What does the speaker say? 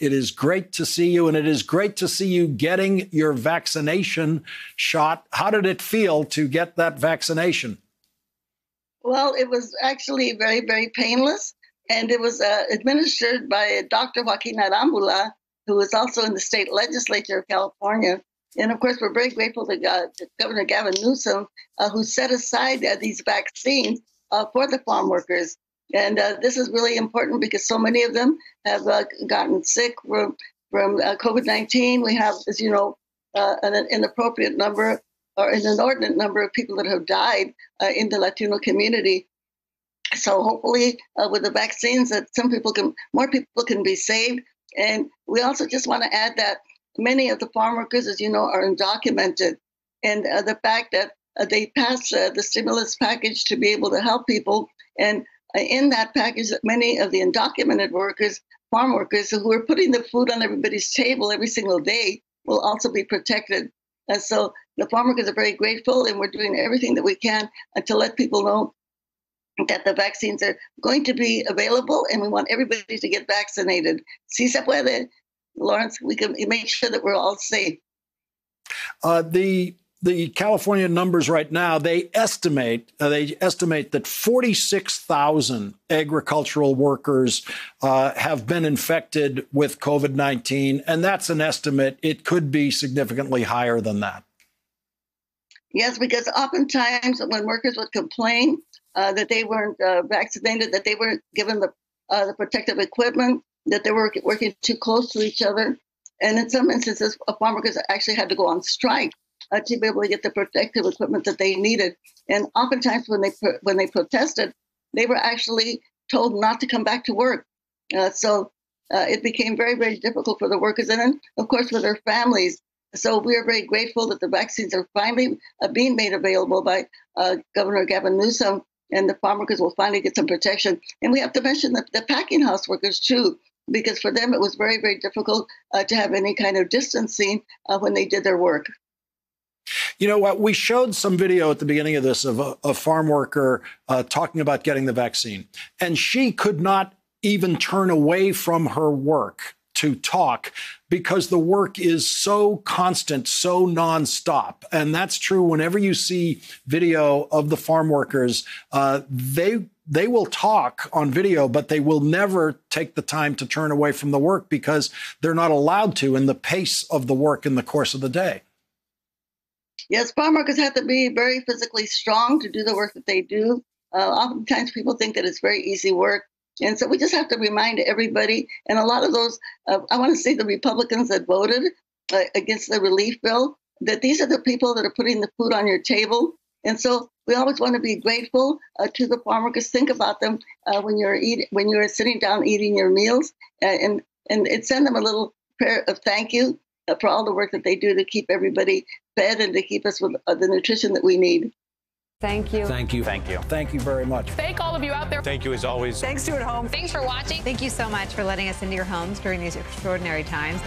It is great to see you, and it is great to see you getting your vaccination shot. How did it feel to get that vaccination? Well, it was actually very, very painless, and it was uh, administered by Dr. Joaquin Arambula, who is also in the state legislature of California. And of course, we're very grateful to, God, to Governor Gavin Newsom, uh, who set aside uh, these vaccines uh, for the farm workers. And uh, this is really important because so many of them have uh, gotten sick from, from uh, COVID 19. We have, as you know, an inappropriate number or an inordinate number of people that have died in the Latino community. So hopefully, with the vaccines, that some people can, more people can be saved. And we also just want to add that many of the farm workers, as you know, are undocumented. And uh, the fact that uh, they passed uh, the stimulus package to be able to help people. And uh, in that package, many of the undocumented workers, farm workers who are putting the food on everybody's table every single day, will also be protected. And so the farm workers are very grateful, and we're doing everything that we can uh, to let people know that the vaccines are going to be available, and we want everybody to get vaccinated. Si se puede. Lawrence, we can make sure that we're all safe. Uh, the the California numbers right now, they estimate uh, they estimate that 46,000 agricultural workers uh, have been infected with COVID-19, and that's an estimate. It could be significantly higher than that. Yes, because oftentimes when workers would complain uh, that they weren't uh, vaccinated, that they weren't given the uh, the protective equipment, that they were working too close to each other. And in some instances, farm workers actually had to go on strike uh, to be able to get the protective equipment that they needed. And oftentimes, when they when they protested, they were actually told not to come back to work. Uh, so uh, it became very very difficult for the workers, and then of course for their families. So we are very grateful that the vaccines are finally uh, being made available by uh, Governor Gavin Newsom, and the farm workers will finally get some protection. And we have to mention the, the packing house workers too because for them it was very, very difficult uh, to have any kind of distancing uh, when they did their work. You know what? We showed some video at the beginning of this of a, a farm worker uh, talking about getting the vaccine, and she could not even turn away from her work to talk because the work is so constant, so nonstop. And that's true whenever you see video of the farm workers. Uh, they they will talk on video, but they will never take the time to turn away from the work because they're not allowed to in the pace of the work in the course of the day. Yes, farm workers have to be very physically strong to do the work that they do. Uh, oftentimes, people think that it's very easy work. And so we just have to remind everybody, and a lot of those, uh, I want to say the Republicans that voted uh, against the relief bill, that these are the people that are putting the food on your table. And so we always want to be grateful uh, to the farm workers. Think about them uh, when you're eating, when you're sitting down eating your meals, and and, and send them a little prayer of thank you for all the work that they do to keep everybody fed and to keep us with uh, the nutrition that we need. Thank you. Thank you. Thank you. Thank you very much. Thank all of you out there. Thank you as always. Thanks to at home. Thanks for watching. Thank you so much for letting us into your homes during these extraordinary times.